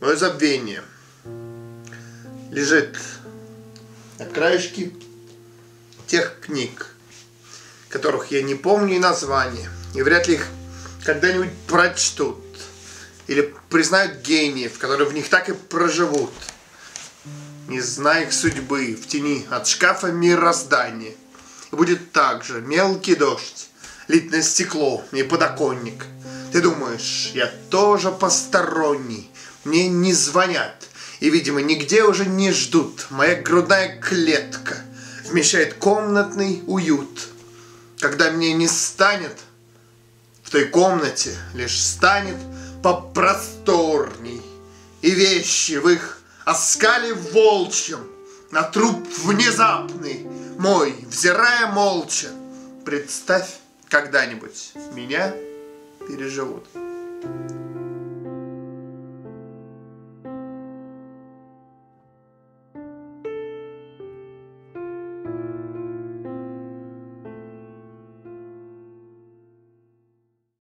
мое забвение лежит на краешке тех книг, которых я не помню и названия, и вряд ли их когда-нибудь прочтут или признают гениев, которые в них так и проживут, не зная их судьбы в тени от шкафа мироздания. И будет также мелкий дождь лить на стекло и подоконник. Ты думаешь, я тоже посторонний, мне не звонят, и, видимо, нигде уже не ждут. Моя грудная клетка вмещает комнатный уют. Когда мне не станет, в той комнате лишь станет попросторней, и вещи в их оскале волчьем на труп внезапный мой, взирая молча, представь, когда-нибудь меня переживут.